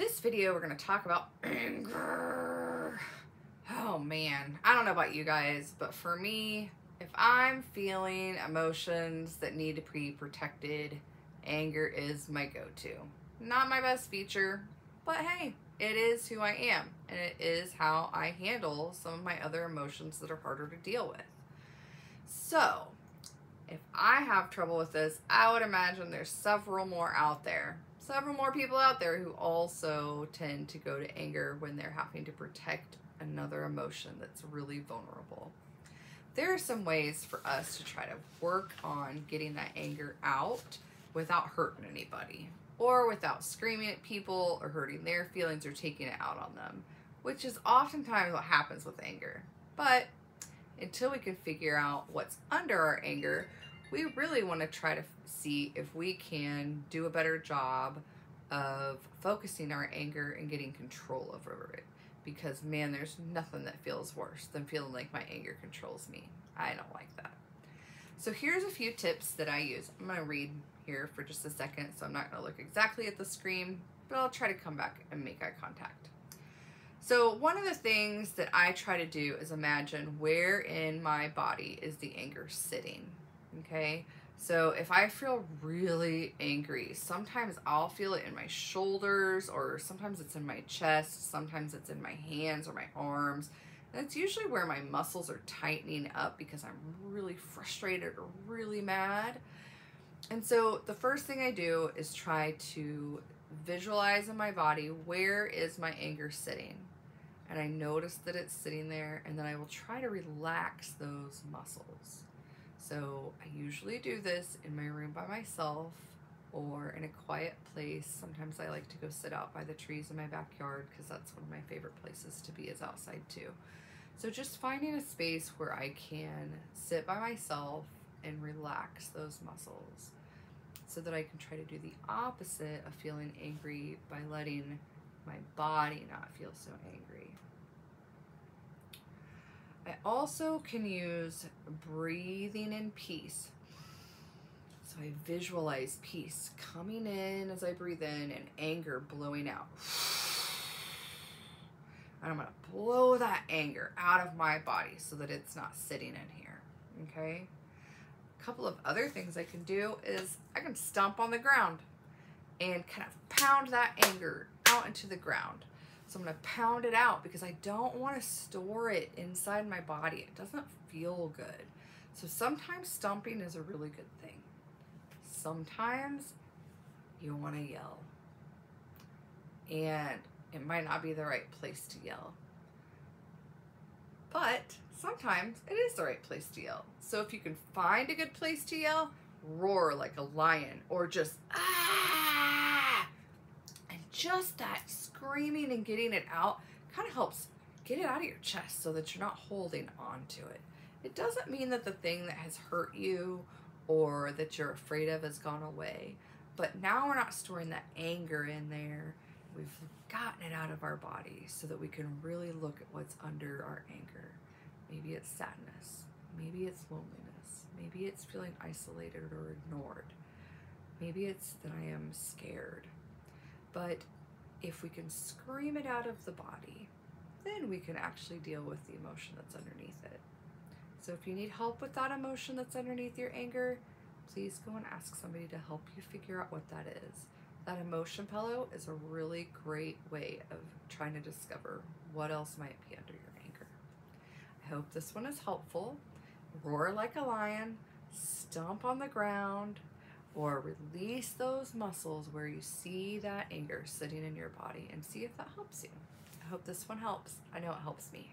this video, we're to talk about anger. Oh man, I don't know about you guys, but for me, if I'm feeling emotions that need to be protected, anger is my go to. Not my best feature, but hey, it is who I am, and it is how I handle some of my other emotions that are harder to deal with. So, if I have trouble with this, I would imagine there's several more out there. Several more people out there who also tend to go to anger when they're having to protect another emotion that's really vulnerable. There are some ways for us to try to work on getting that anger out without hurting anybody or without screaming at people or hurting their feelings or taking it out on them, which is oftentimes what happens with anger. But until we can figure out what's under our anger, we really want to try to see if we can do a better job of focusing our anger and getting control over it. Because man, there's nothing that feels worse than feeling like my anger controls me. I don't like that. So here's a few tips that I use. I'm going to read here for just a second, so I'm not going to look exactly at the screen, but I'll try to come back and make eye contact. So one of the things that I try to do is imagine where in my body is the anger sitting, okay? So if I feel really angry, sometimes I'll feel it in my shoulders or sometimes it's in my chest, sometimes it's in my hands or my arms. That's usually where my muscles are tightening up because I'm really frustrated or really mad. And so the first thing I do is try to visualize in my body where is my anger sitting. And I notice that it's sitting there and then I will try to relax those muscles. So I usually do this in my room by myself or in a quiet place. Sometimes I like to go sit out by the trees in my backyard because that's one of my favorite places to be is outside too. So just finding a space where I can sit by myself and relax those muscles so that I can try to do the opposite of feeling angry by letting my body not feel so angry. I also can use breathing in peace. So I visualize peace coming in as I breathe in and anger blowing out. And I'm to blow that anger out of my body so that it's not sitting in here. Okay? A couple of other things I can do is I can stomp on the ground and kind of pound that anger out into the ground. So I'm to pound it out because I don't want to store it inside my body. It doesn't feel good. So sometimes stomping is a really good thing. Sometimes you want to yell. And it might not be the right place to yell. But sometimes it is the right place to yell. So if you can find a good place to yell, roar like a lion or just ah! Just that screaming and getting it out kind of helps get it out of your chest so that you're not holding on to it. It doesn't mean that the thing that has hurt you or that you're afraid of has gone away. But now we're not storing that anger in there. We've gotten it out of our body so that we can really look at what's under our anger. Maybe it's sadness. Maybe it's loneliness. Maybe it's feeling isolated or ignored. Maybe it's that I am scared. But if we can scream it out of the body, then we can actually deal with the emotion that's underneath it. So if you need help with that emotion that's underneath your anger, please go and ask somebody to help you figure out what that is. That emotion pillow is a really great way of trying to discover what else might be under your anger. I hope this one is helpful. Roar like a lion, stomp on the ground, or release those muscles where you see that anger sitting in your body and see if that helps you. I hope this one helps. I know it helps me.